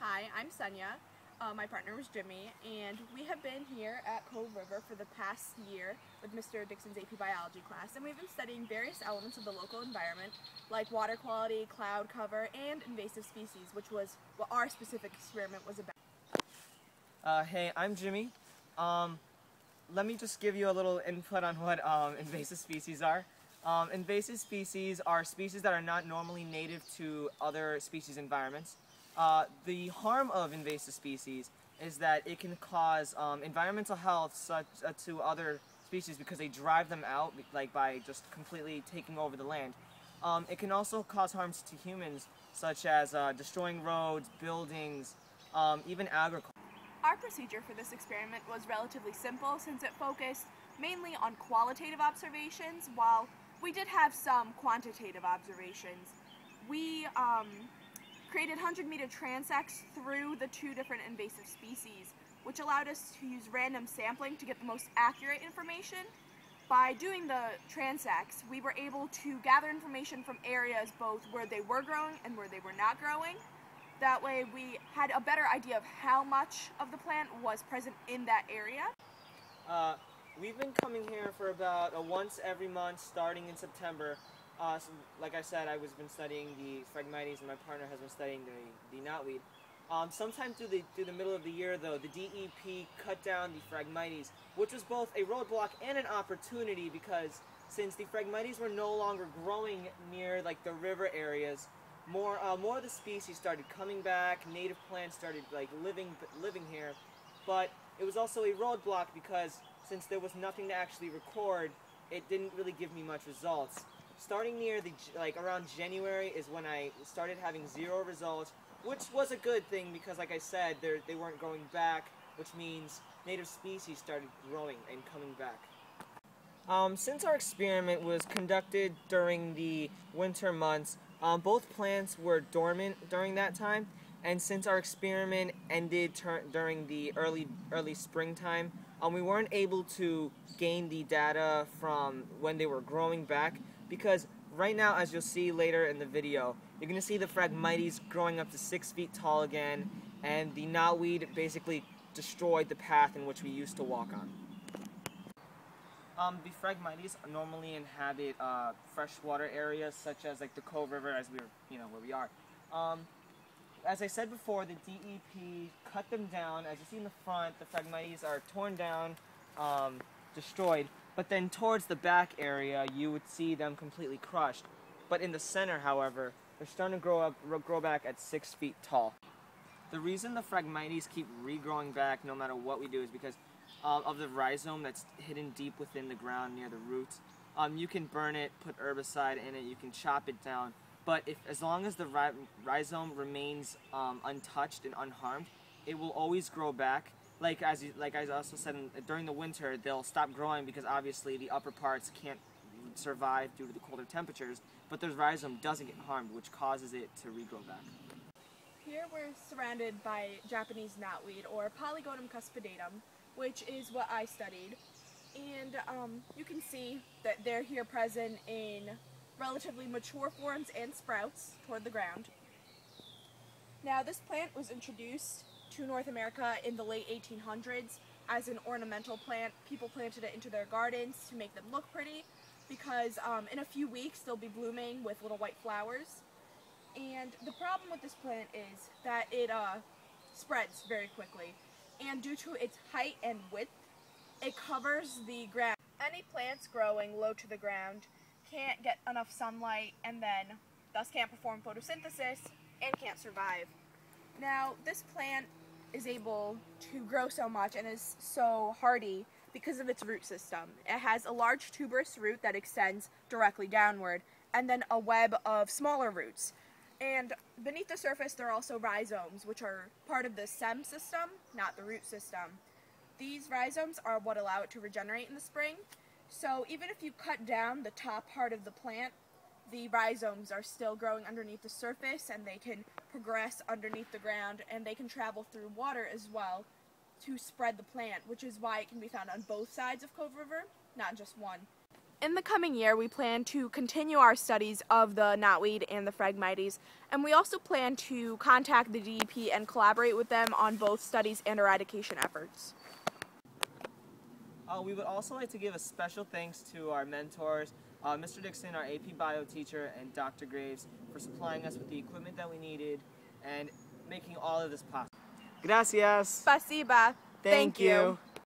Hi, I'm Sonia. Uh, my partner was Jimmy, and we have been here at Cove River for the past year with Mr. Dixon's AP Biology class, and we've been studying various elements of the local environment, like water quality, cloud cover, and invasive species, which was what our specific experiment was about. Uh, hey, I'm Jimmy. Um, let me just give you a little input on what um, invasive species are. Um, invasive species are species that are not normally native to other species environments. Uh, the harm of invasive species is that it can cause um, environmental health such uh, to other species because they drive them out like by just completely taking over the land. Um, it can also cause harms to humans such as uh, destroying roads, buildings, um, even agriculture. Our procedure for this experiment was relatively simple since it focused mainly on qualitative observations while we did have some quantitative observations. We um, created 100 meter transects through the two different invasive species, which allowed us to use random sampling to get the most accurate information. By doing the transects, we were able to gather information from areas both where they were growing and where they were not growing. That way we had a better idea of how much of the plant was present in that area. Uh, we've been coming here for about a once every month starting in September uh, so like I said, I was been studying the Phragmites, and my partner has been studying the, the knotweed. Um, sometime through the through the middle of the year, though, the DEP cut down the Phragmites, which was both a roadblock and an opportunity because since the Phragmites were no longer growing near like the river areas, more uh, more of the species started coming back. Native plants started like living living here, but it was also a roadblock because since there was nothing to actually record, it didn't really give me much results starting near the like around January is when I started having zero results, which was a good thing because, like I said, they weren't going back, which means native species started growing and coming back. Um, since our experiment was conducted during the winter months, um, both plants were dormant during that time, and since our experiment ended during the early early springtime, um, we weren't able to gain the data from when they were growing back because right now, as you'll see later in the video, you're going to see the Phragmites growing up to 6 feet tall again, and the knotweed basically destroyed the path in which we used to walk on. Um, the Phragmites normally inhabit uh, freshwater areas such as like the Cove River as we're, you know, where we are. Um, as I said before, the DEP cut them down. As you see in the front, the Phragmites are torn down, um, destroyed. But then towards the back area, you would see them completely crushed. But in the center, however, they're starting to grow up, grow back at six feet tall. The reason the Phragmites keep regrowing back no matter what we do is because uh, of the rhizome that's hidden deep within the ground near the roots. Um, you can burn it, put herbicide in it, you can chop it down, but if as long as the rhizome remains um, untouched and unharmed, it will always grow back like as you, like I also said in, during the winter they'll stop growing because obviously the upper parts can't survive due to the colder temperatures, but the rhizome doesn't get harmed, which causes it to regrow back. Here we're surrounded by Japanese knotweed or Polygonum cuspidatum, which is what I studied. And um, you can see that they're here present in relatively mature forms and sprouts toward the ground. Now this plant was introduced to North America in the late 1800s as an ornamental plant. People planted it into their gardens to make them look pretty because um, in a few weeks they'll be blooming with little white flowers. And the problem with this plant is that it uh, spreads very quickly. And due to its height and width, it covers the ground. Any plants growing low to the ground can't get enough sunlight and then thus can't perform photosynthesis and can't survive. Now, this plant is able to grow so much and is so hardy because of its root system. It has a large tuberous root that extends directly downward, and then a web of smaller roots. And beneath the surface, there are also rhizomes, which are part of the stem system, not the root system. These rhizomes are what allow it to regenerate in the spring. So even if you cut down the top part of the plant, the rhizomes are still growing underneath the surface and they can progress underneath the ground and they can travel through water as well to spread the plant, which is why it can be found on both sides of Cove River, not just one. In the coming year, we plan to continue our studies of the knotweed and the Phragmites, and we also plan to contact the DEP and collaborate with them on both studies and eradication efforts. Uh, we would also like to give a special thanks to our mentors, uh, Mr. Dixon, our AP Bio teacher, and Dr. Graves for supplying us with the equipment that we needed and making all of this possible. Gracias. Spasiba. Thank you.